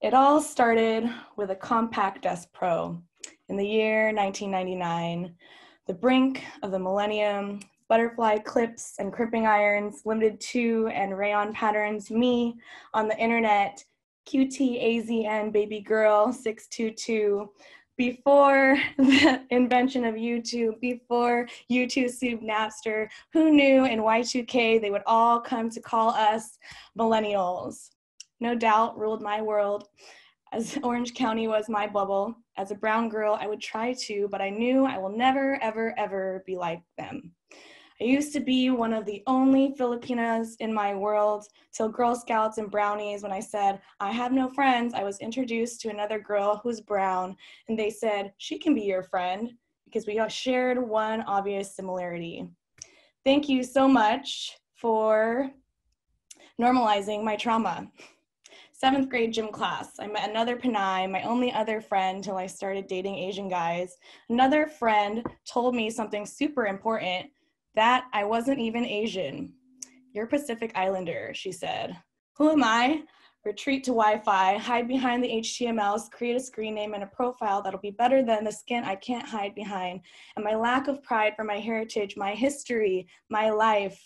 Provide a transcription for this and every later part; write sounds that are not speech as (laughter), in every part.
It all started with a Compaq Deskpro in the year 1999. The brink of the millennium, butterfly clips and crimping irons, Limited Too and rayon patterns, me on the internet, QTAZN baby girl 622. Before (laughs) the invention of YouTube, before YouTube sued Napster, who knew in Y2K they would all come to call us millennials? No Doubt ruled my world as (laughs) Orange County was my bubble. As a brown girl, I would try to, but I knew I will never, ever, ever be like them. I used to be one of the only Filipinas in my world till Girl Scouts and brownies. When I said, I have no friends, I was introduced to another girl who's brown, and they said, She can be your friend because we shared one obvious similarity. Thank you so much for normalizing my trauma. Seventh grade gym class, I met another Pinay, my only other friend till I started dating Asian guys. Another friend told me something super important that I wasn't even Asian. You're Pacific Islander, she said. Who am I? Retreat to Wi Fi, hide behind the HTMLs, create a screen name and a profile that'll be better than the skin I can't hide behind. And my lack of pride for my heritage, my history, my life.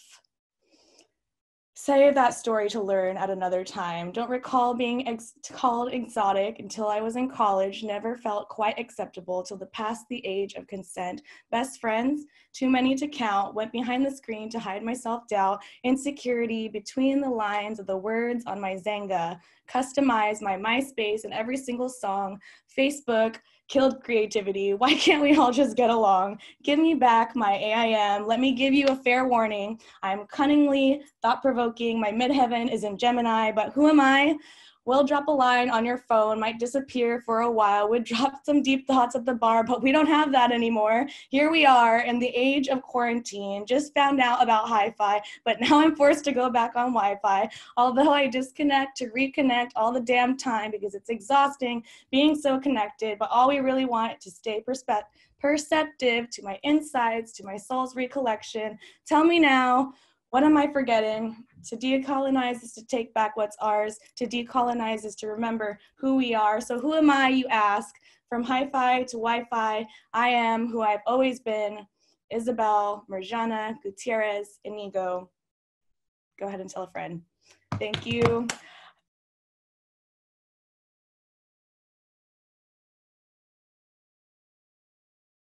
Save that story to learn at another time. Don't recall being ex- called exotic until I was in college. Never felt quite acceptable till the past the age of consent. Best friends, too many to count. Went behind the screen to hide my self doubt, insecurity between the lines of the words on my Xanga. Customized my MySpace and every single song. Facebook, killed creativity. (laughs) Why can't we all just get along? Give me back my AIM. Let me give you a fair warning. I'm cunningly thought provoking. My midheaven is in Gemini, but who am I? will drop a line on your phone, might disappear for a while, would drop some deep thoughts at the bar, but we don't have that anymore. Here we are in the age of quarantine, just found out about hi fi, but now I'm forced to go back on Wi Fi. Although I disconnect to reconnect all the damn time because it's exhausting being so connected, but all we really want to stay perspe- perceptive to my insides, to my soul's recollection. Tell me now. What am I forgetting? To decolonize is to take back what's ours. To decolonize is to remember who we are. So, who am I, you ask? From hi fi to Wi Fi, I am who I've always been Isabel, Mirjana, Gutierrez, Inigo. Go ahead and tell a friend. Thank you.